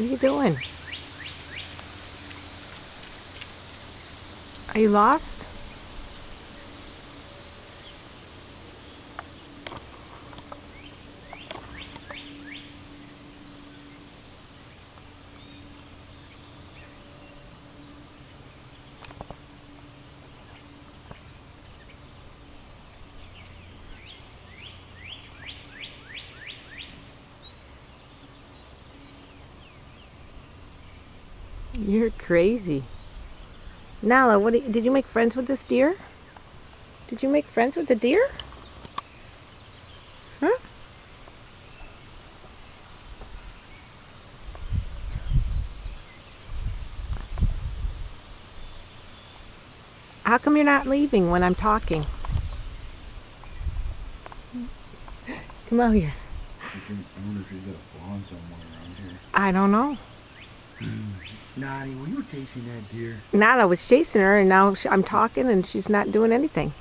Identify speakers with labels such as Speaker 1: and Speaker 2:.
Speaker 1: What are you doing? Are you lost? You're crazy. Nala, what you- did you make friends with this deer? Did you make friends with the deer? Huh? How come you're not leaving when I'm talking? Come out here.
Speaker 2: I think- I wonder if she's got a fawn somewhere around here.
Speaker 1: I don't know. Mm.
Speaker 2: Nani, were you chasing that deer?
Speaker 1: Nala was chasing her and now I'm talking and she's not doing anything.